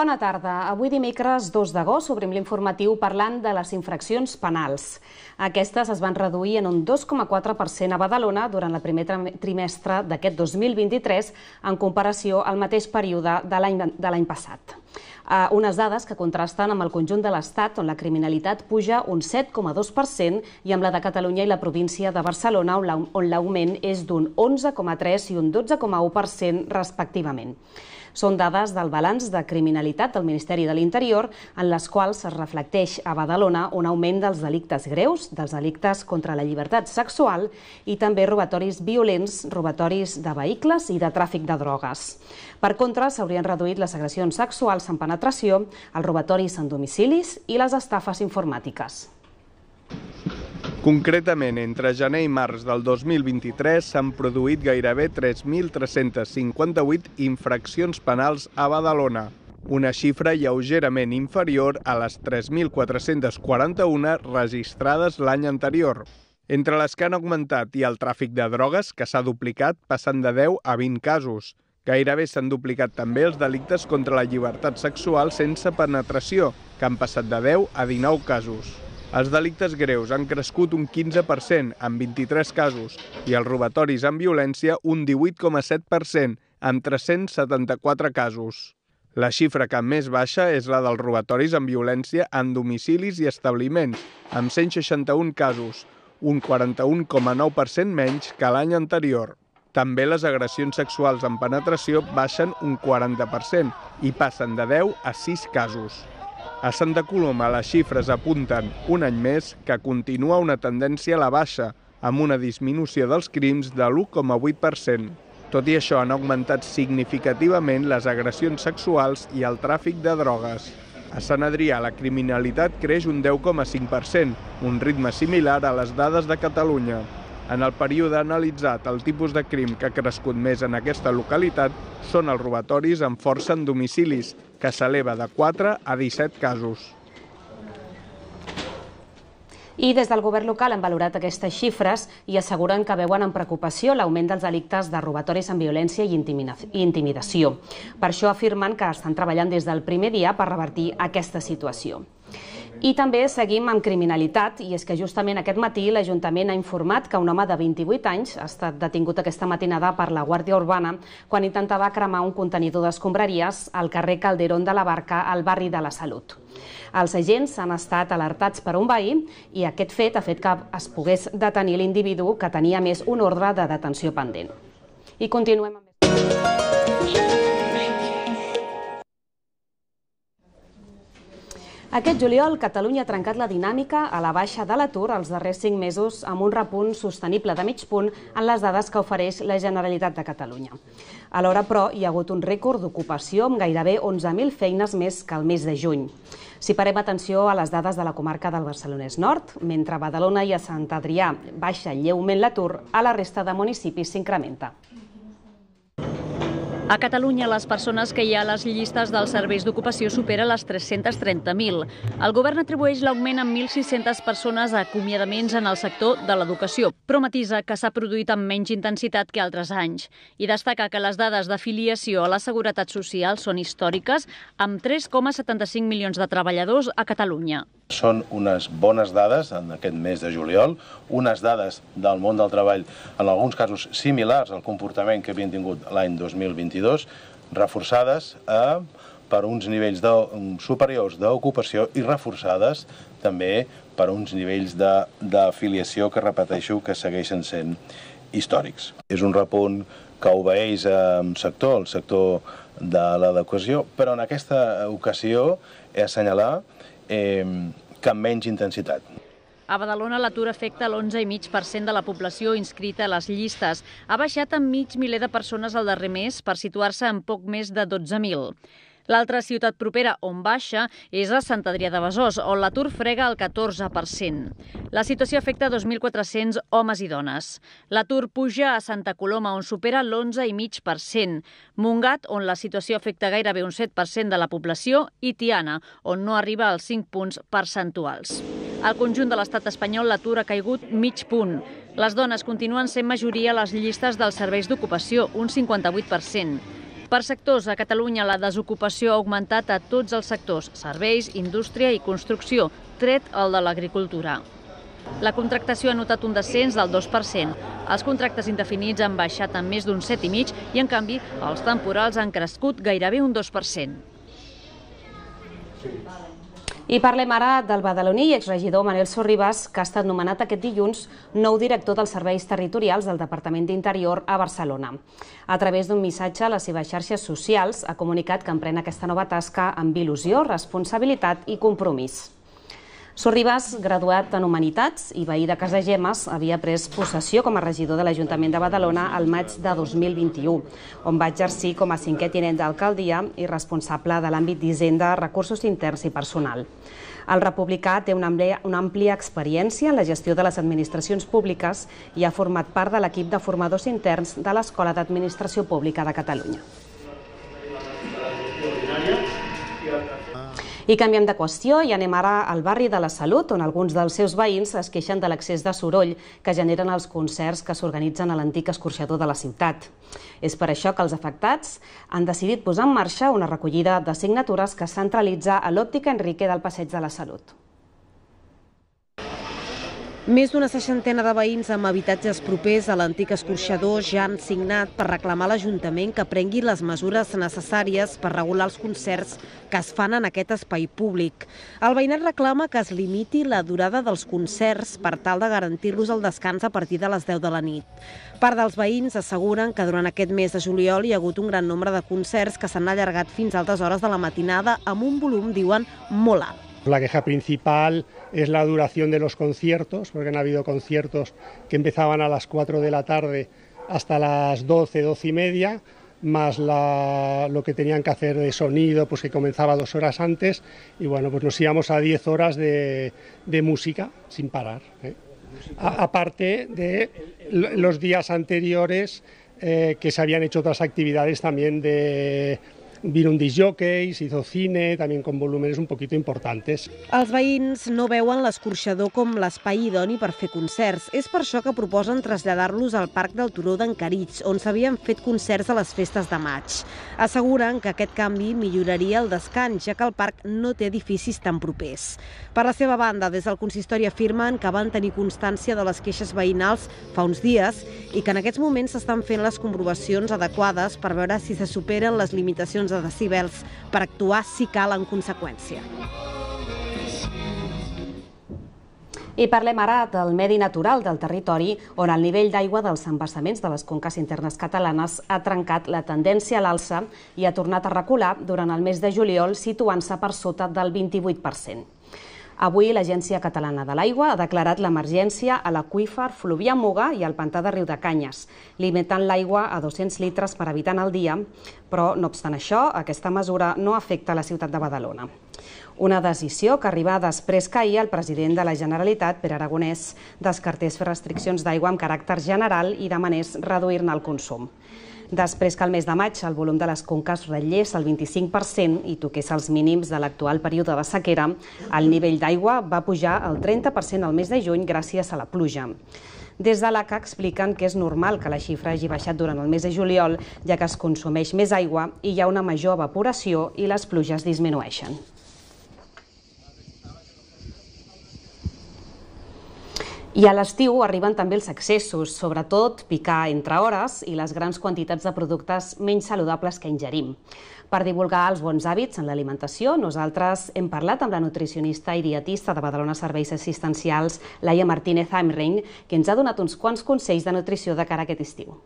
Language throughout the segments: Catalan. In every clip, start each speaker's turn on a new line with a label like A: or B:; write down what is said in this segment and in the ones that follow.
A: Bona tarda. Avui dimecres 2 d'agost obrim l'informatiu parlant de les infraccions penals. Aquestes es van reduir en un 2,4% a Badalona durant el primer trimestre d'aquest 2023 en comparació al mateix període de l'any passat. Uh, unes dades que contrasten amb el conjunt de l'Estat, on la criminalitat puja un 7,2% i amb la de Catalunya i la província de Barcelona, on l'augment és d'un 11,3 i un 12,1% respectivament. Són dades del balanç de criminalitat del Ministeri de l'Interior, en les quals es reflecteix a Badalona un augment dels delictes greus, dels delictes contra la llibertat sexual i també robatoris violents, robatoris de vehicles i de tràfic de drogues. Per contra, s'haurien reduït les agressions sexuals en penetració, els robatoris en domicilis i les estafes informàtiques.
B: Concretament, entre gener i març del 2023 s'han produït gairebé 3.358 infraccions penals a Badalona, una xifra lleugerament inferior a les 3.441 registrades l'any anterior. Entre les que han augmentat hi ha el tràfic de drogues, que s'ha duplicat, passant de 10 a 20 casos. Gairebé s'han duplicat també els delictes contra la llibertat sexual sense penetració, que han passat de 10 a 19 casos. Els delictes greus han crescut un 15%, amb 23 casos, i els robatoris amb violència un 18,7%, amb 374 casos. La xifra que més baixa és la dels robatoris amb violència en domicilis i establiments, amb 161 casos, un 41,9% menys que l'any anterior. També les agressions sexuals en penetració baixen un 40% i passen de 10 a 6 casos. A Santa Coloma les xifres apunten, un any més, que continua una tendència a la baixa, amb una disminució dels crims de l'1,8%. Tot i això, han augmentat significativament les agressions sexuals i el tràfic de drogues. A Sant Adrià la criminalitat creix un 10,5%, un ritme similar a les dades de Catalunya. En el període analitzat, el tipus de crim que ha crescut més en aquesta localitat són els robatoris amb força en domicilis, que s'eleva de 4 a 17 casos.
A: I des del govern local han valorat aquestes xifres i asseguren que veuen amb preocupació l'augment dels delictes de robatoris amb violència i intimidació. Per això afirmen que estan treballant des del primer dia per revertir aquesta situació. I també seguim amb criminalitat, i és que justament aquest matí l'Ajuntament ha informat que un home de 28 anys ha estat detingut aquesta matinada per la Guàrdia Urbana quan intentava cremar un contenidor d'escombraries al carrer Calderón de la Barca, al barri de la Salut. Els agents han estat alertats per un veí i aquest fet ha fet que es pogués detenir l'individu que tenia més un ordre de detenció pendent. I continuem amb... Aquest juliol, Catalunya ha trencat la dinàmica a la baixa de l'atur els darrers cinc mesos amb un repunt sostenible de mig punt en les dades que ofereix la Generalitat de Catalunya. Alhora, però, hi ha hagut un rècord d'ocupació amb gairebé 11.000 feines més que el mes de juny. Si parem atenció a les dades de la comarca del Barcelonès Nord, mentre a Badalona i a Sant Adrià baixa lleument l'atur, a la resta de municipis s'incrementa.
C: A Catalunya, les persones que hi ha a les llistes dels serveis d'ocupació supera les 330.000. El govern atribueix l'augment amb 1.600 persones a acomiadaments en el sector de l'educació, però matisa que s'ha produït amb menys intensitat que altres anys. I destaca que les dades d'afiliació a la Seguretat Social són històriques, amb 3,75 milions de treballadors a Catalunya.
D: Són unes bones dades en aquest mes de juliol, unes dades del món del treball, en alguns casos similars al comportament que havien tingut l'any 2022, reforçades a, per uns nivells de, superiors d'ocupació i reforçades també per uns nivells d'afiliació que repeteixo que segueixen sent històrics. És un repunt que obeeix un sector, el sector de l'adequació, però en aquesta ocasió he assenyalar que amb menys intensitat.
C: A Badalona l'atur afecta l'11,5% de la població inscrita a les llistes. Ha baixat en mig miler de persones al darrer mes per situar-se en poc més de 12.000. L'altra ciutat propera on baixa és a Sant Adrià de Besòs, on l'atur frega el 14%. La situació afecta 2.400 homes i dones. L'atur puja a Santa Coloma, on supera l'11,5%. Mungat, on la situació afecta gairebé un 7% de la població, i Tiana, on no arriba als 5 punts percentuals. Al conjunt de l'estat espanyol l'atur ha caigut mig punt. Les dones continuen sent majoria a les llistes dels serveis d'ocupació, un 58%. Per sectors, a Catalunya la desocupació ha augmentat a tots els sectors, serveis, indústria i construcció, tret el de l'agricultura. La contractació ha notat un descens del 2%. Els contractes indefinits han baixat en més d'un 7,5% i, en canvi, els temporals han crescut gairebé un 2%.
A: I parlem ara del badaloní i exregidor Manel Sorribas, que ha estat nomenat aquest dilluns nou director dels serveis territorials del Departament d'Interior a Barcelona. A través d'un missatge a les seves xarxes socials ha comunicat que emprèn aquesta nova tasca amb il·lusió, responsabilitat i compromís. Sorribas, graduat en Humanitats i veí de Casa Gemes, havia pres possessió com a regidor de l'Ajuntament de Badalona al maig de 2021, on va exercir com a cinquè tinent d'alcaldia i responsable de l'àmbit d'Hisenda, recursos interns i personal. El republicà té una àmplia, una àmplia experiència en la gestió de les administracions públiques i ha format part de l'equip de formadors interns de l'Escola d'Administració Pública de Catalunya. I canviem de qüestió i anem ara al barri de la Salut, on alguns dels seus veïns es queixen de l'excés de soroll que generen els concerts que s'organitzen a l'antic escorxador de la ciutat. És per això que els afectats han decidit posar en marxa una recollida de signatures que centralitza a l'òptica Enrique del Passeig de la Salut.
E: Més d'una seixantena de veïns amb habitatges propers a l'antic escorxador ja han signat per reclamar a l'Ajuntament que prengui les mesures necessàries per regular els concerts que es fan en aquest espai públic. El veïnat reclama que es limiti la durada dels concerts per tal de garantir-los el descans a partir de les 10 de la nit. Part dels veïns asseguren que durant aquest mes de juliol hi ha hagut un gran nombre de concerts que s'han allargat fins a altes hores de la matinada amb un volum, diuen, molt alt.
F: La queja principal es la duración de los conciertos, porque han habido conciertos que empezaban a las 4 de la tarde hasta las 12, 12 y media, más lo que tenían que hacer de sonido, pues que comenzaba dos horas antes, y bueno, pues nos íbamos a 10 horas de, música sin parar. ¿eh? Aparte de los días anteriores eh, que se habían hecho otras actividades también de vino un disjockey, hizo cine, también con volúmenes un poquito importantes.
E: Els veïns no veuen l'escorxador com l'espai idoni per fer concerts. És per això que proposen traslladar-los al Parc del Turó d'Encarits, on s'havien fet concerts a les festes de maig. Asseguren que aquest canvi milloraria el descans, ja que el parc no té edificis tan propers. Per la seva banda, des del consistori afirmen que van tenir constància de les queixes veïnals fa uns dies i que en aquests moments s'estan fent les comprovacions adequades per veure si se superen les limitacions de decibels per actuar si cal en conseqüència.
A: I parlem ara del medi natural del territori, on el nivell d'aigua dels embassaments de les conques internes catalanes ha trencat la tendència a l'alça i ha tornat a recular durant el mes de juliol, situant-se per sota del 28%. Avui l'Agència Catalana de l'Aigua ha declarat l'emergència a l'aqüífer Fluvià Muga i al pantà de Riu de Canyes, limitant l'aigua a 200 litres per habitant al dia, però, no obstant això, aquesta mesura no afecta la ciutat de Badalona. Una decisió que arriba després que ahir el president de la Generalitat, Pere Aragonès, descartés fer restriccions d'aigua amb caràcter general i demanés reduir-ne el consum. Després que al mes de maig el volum de les conques ratllés el 25% i toqués els mínims de l'actual període de sequera, el nivell d'aigua va pujar el 30% al mes de juny gràcies a la pluja. Des de l'ACA expliquen que és normal que la xifra hagi baixat durant el mes de juliol, ja que es consumeix més aigua i hi ha una major evaporació i les pluges disminueixen. I a l'estiu arriben també els excessos, sobretot picar entre hores i les grans quantitats de productes menys saludables que ingerim. Per divulgar els bons hàbits en l'alimentació, nosaltres hem parlat amb la nutricionista i dietista de Badalona Serveis Assistencials, Laia Martínez Heimring, que ens ha donat uns quants consells de nutrició de cara a aquest estiu.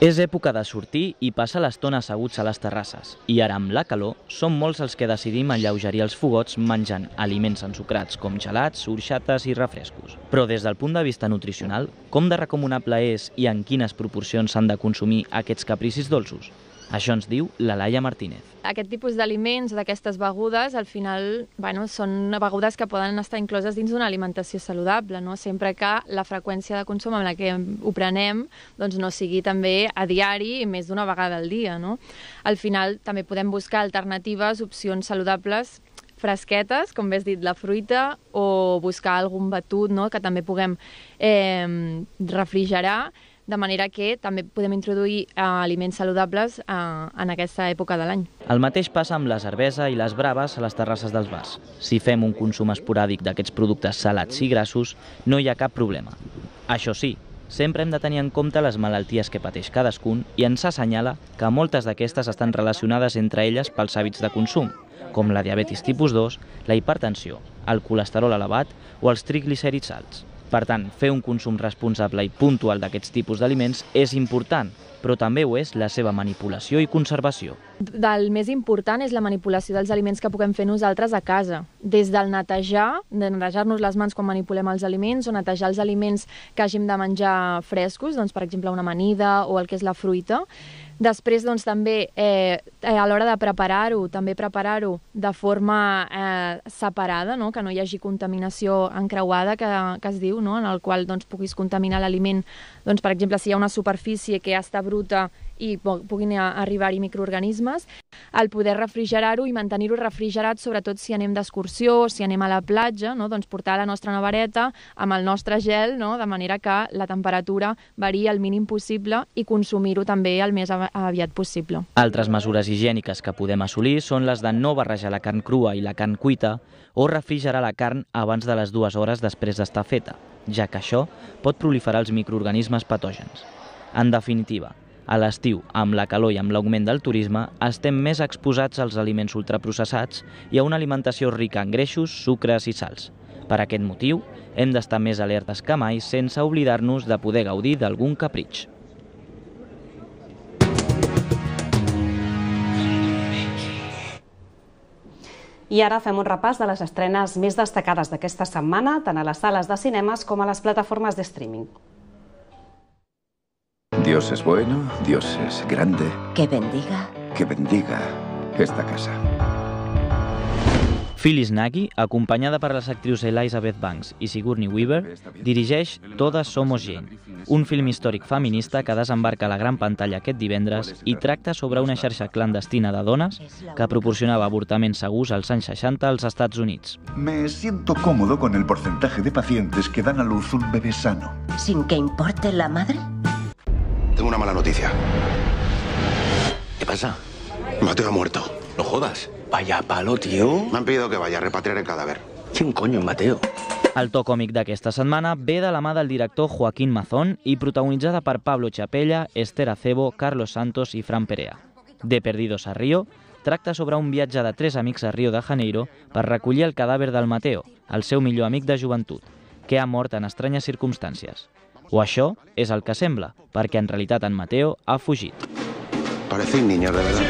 G: És època de sortir i passar l'estona asseguts a les terrasses. I ara, amb la calor, som molts els que decidim alleugerir els fogots menjant aliments ensucrats com gelats, orxates i refrescos. Però des del punt de vista nutricional, com de recomanable és i en quines proporcions s'han de consumir aquests capricis dolços? Això ens diu la Laia Martínez.
H: Aquest tipus d'aliments, d'aquestes begudes, al final bueno, són begudes que poden estar incloses dins d'una alimentació saludable, no? sempre que la freqüència de consum amb la que ho prenem doncs no sigui també a diari i més d'una vegada al dia. No? Al final també podem buscar alternatives, opcions saludables fresquetes, com bé has dit, la fruita, o buscar algun batut no? que també puguem eh, refrigerar de manera que també podem introduir eh, aliments saludables eh, en aquesta època de l'any.
G: El mateix passa amb la cervesa i les braves a les terrasses dels bars. Si fem un consum esporàdic d'aquests productes salats i grassos, no hi ha cap problema. Això sí, sempre hem de tenir en compte les malalties que pateix cadascun i ens assenyala que moltes d'aquestes estan relacionades entre elles pels hàbits de consum, com la diabetis tipus 2, la hipertensió, el colesterol elevat o els triglicèrids alts. Per tant, fer un consum responsable i puntual d'aquests tipus d'aliments és important, però també ho és la seva manipulació i conservació.
H: Del més important és la manipulació dels aliments que puguem fer nosaltres a casa. Des del netejar, de netejar-nos les mans quan manipulem els aliments o netejar els aliments que hàgim de menjar frescos, doncs, per exemple una amanida o el que és la fruita, Després, doncs, també, eh, a l'hora de preparar-ho, també preparar-ho de forma eh, separada, no? que no hi hagi contaminació encreuada, que, que es diu, no? en el qual doncs, puguis contaminar l'aliment. Doncs, per exemple, si hi ha una superfície que ja està bruta i puguin arribar-hi microorganismes, el poder refrigerar-ho i mantenir-ho refrigerat, sobretot si anem d'excursió, si anem a la platja, no? doncs portar la nostra nevareta amb el nostre gel, no? de manera que la temperatura varia el mínim possible i consumir-ho també el més aviat possible.
G: Altres mesures higièniques que podem assolir són les de no barrejar la carn crua i la carn cuita o refrigerar la carn abans de les dues hores després d'estar feta, ja que això pot proliferar els microorganismes patògens. En definitiva, a l'estiu, amb la calor i amb l'augment del turisme, estem més exposats als aliments ultraprocessats i a una alimentació rica en greixos, sucres i sals. Per aquest motiu, hem d'estar més alertes que mai sense oblidar-nos de poder gaudir d'algun capritx.
A: I ara fem un repàs de les estrenes més destacades d'aquesta setmana, tant a les sales de cinemes com a les plataformes de streaming.
I: Dios es bueno, Dios es grande.
J: Que bendiga.
I: Que bendiga esta casa.
G: Phyllis Nagy, acompanyada per les actrius Elizabeth Banks i Sigourney Weaver, dirigeix Todas somos Jane, un film històric feminista que desembarca a la gran pantalla aquest divendres i tracta sobre una xarxa clandestina de dones que proporcionava avortaments segurs als anys 60 als Estats Units.
I: Me siento cómodo con el porcentaje de pacientes que dan a luz un bebé sano.
J: ¿Sin que importe la madre?
K: Tengo una mala noticia.
L: ¿Qué pasa?
K: Mateo ha muerto.
L: No jodas. Vaya palo, tío.
K: Me han pedido que vaya a repatriar el cadáver.
L: ¿Quién coño, Mateo?
G: El to còmic d'aquesta setmana ve de la mà del director Joaquín Mazón i protagonitzada per Pablo Chapella, Esther Acebo, Carlos Santos i Fran Perea. De Perdidos a Río tracta sobre un viatge de tres amics a Río de Janeiro per recollir el cadàver del Mateo, el seu millor amic de joventut, que ha mort en estranyes circumstàncies. O això és el que sembla, perquè en realitat en Mateo ha fugit.
K: Parecéis niños, de verdad.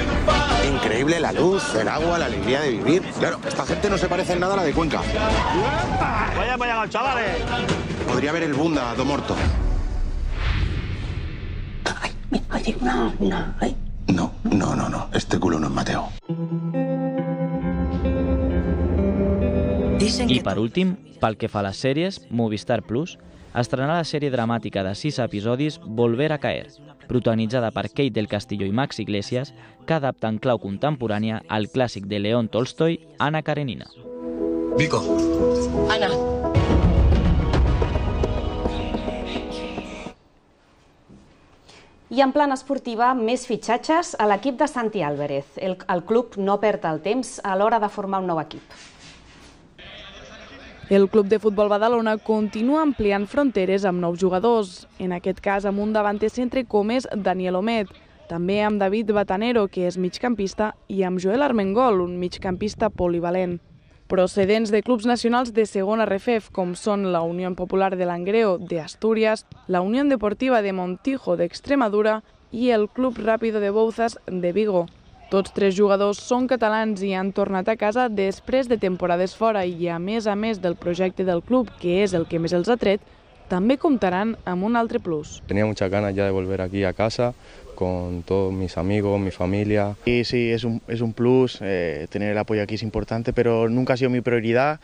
K: Increíble la luz, el agua, la alegría de vivir. Claro, esta gente no se parece en nada a la de Cuenca.
M: Vaya, vaya, chavales.
K: Podría ver el Bunda, do morto.
J: Ay, oye, no, no, ay.
K: No, no, no, no. Este culo no es Mateo.
G: I per últim, pel que fa a les sèries, Movistar Plus estrenarà la sèrie dramàtica de sis episodis Volver a caer, protagonitzada per Kate del Castillo i Max Iglesias, que adapta en clau contemporània al clàssic de León Tolstoi, Ana Karenina.
L: Vico.
J: Ana.
A: I en plan esportiva, més fitxatges a l'equip de Santi Álvarez. El, el club no perd el temps a l'hora de formar un nou equip.
N: El Club de Futbol Badalona continua ampliant fronteres amb nous jugadors, en aquest cas amb un davanter centre com és Daniel Omet, també amb David Batanero, que és migcampista, i amb Joel Armengol, un migcampista polivalent. Procedents de clubs nacionals de segona RFEF, com són la Unió Popular de Langreo de Astúries, la Unió Deportiva de Montijo d'Extremadura i el Club Rápido de Bouzas de Vigo. Tots tres jugadors són catalans i han tornat a casa després de temporades fora i, a més a més del projecte del club, que és el que més els ha tret, també comptaran amb un altre plus.
O: Tenía muchas ganas ya de volver aquí a casa con todos mis amigos, mi familia.
P: Y sí, es un, es un plus, eh, tener el apoyo aquí es importante, pero nunca ha sido mi prioridad.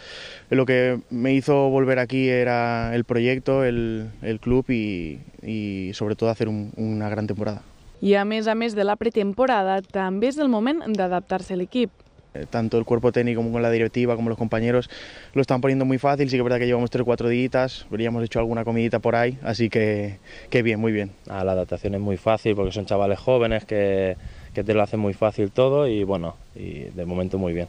P: Lo que me hizo volver aquí era el proyecto, el, el club y, y sobre todo hacer un, una gran temporada.
N: I a més a més de la pretemporada, també és el moment d'adaptar-se a l'equip.
P: Eh, tanto el cuerpo técnico como la directiva, como los compañeros, lo están poniendo muy fácil. Sí que es verdad que llevamos tres o cuatro días, habríamos hecho alguna comidita por ahí, así que, que bien, muy bien.
Q: Ah, la adaptación es muy fácil porque son chavales jóvenes que, que te lo hacen muy fácil todo y bueno, y de momento muy bien.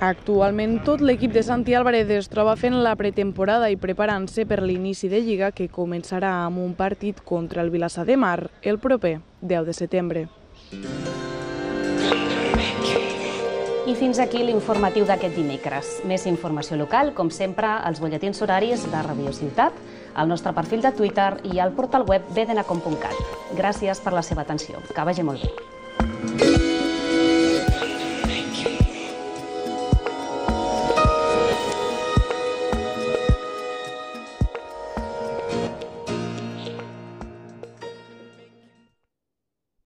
N: Actualment tot l'equip de Santi Álvarez es troba fent la pretemporada i preparant-se per l'inici de Lliga que començarà amb un partit contra el Vilassar de Mar el proper 10 de setembre.
R: I fins aquí l'informatiu d'aquest dimecres. Més informació local, com sempre, als butlletins horaris de Radio Ciutat, al nostre perfil de Twitter i al portal web bdenacom.cat. Gràcies per la seva atenció. Que vagi molt bé.